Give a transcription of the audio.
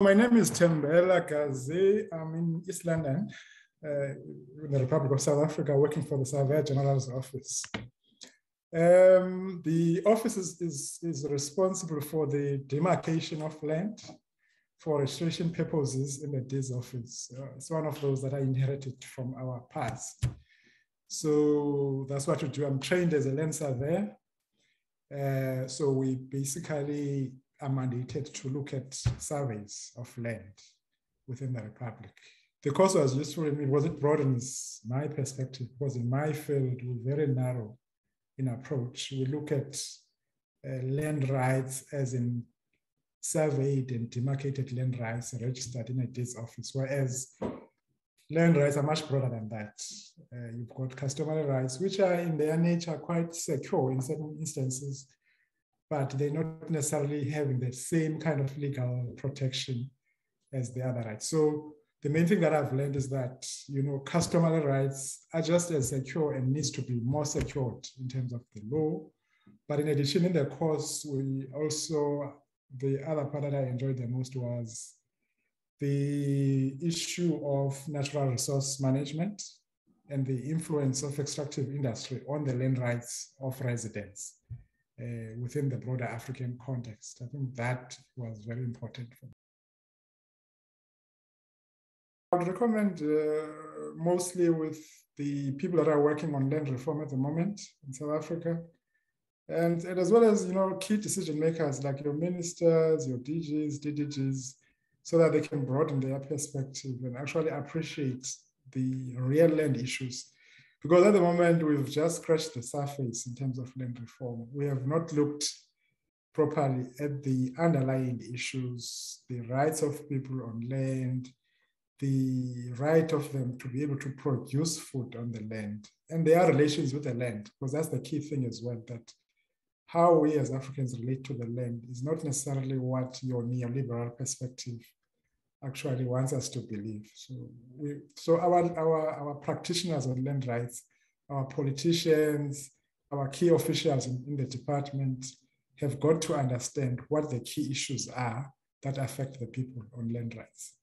My name is Thembela Gazi. I'm in East London, uh, in the Republic of South Africa, working for the Surveyor General's Office. Um, the office is, is, is, responsible for the demarcation of land for registration purposes in the deeds office. Uh, it's one of those that I inherited from our past. So that's what we do. I'm trained as a land surveyor. Uh, so we basically are mandated to look at surveys of land within the Republic. The course was useful in me, was it broadens my perspective, because in my field, we're very narrow in approach. We look at uh, land rights as in surveyed and demarcated land rights registered in a deeds office, whereas land rights are much broader than that. Uh, you've got customary rights, which are in their nature quite secure in certain instances, but they're not necessarily having the same kind of legal protection as the other rights. So the main thing that I've learned is that you know customary rights are just as secure and needs to be more secured in terms of the law. But in addition, in the course, we also the other part that I enjoyed the most was the issue of natural resource management and the influence of extractive industry on the land rights of residents uh, within the broader African context. I think that was very important for me. I would recommend uh, mostly with the people that are working on land reform at the moment in South Africa, and, and as well as you know key decision makers like your ministers, your DGs, DDGs, so that they can broaden their perspective and actually appreciate the real land issues because at the moment, we've just scratched the surface in terms of land reform. We have not looked properly at the underlying issues, the rights of people on land, the right of them to be able to produce food on the land, and their relations with the land, because that's the key thing as well, that how we as Africans relate to the land is not necessarily what your neoliberal perspective actually wants us to believe. So we, so our, our, our practitioners on land rights, our politicians, our key officials in, in the department have got to understand what the key issues are that affect the people on land rights.